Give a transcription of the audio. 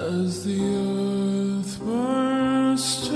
as the earth bursts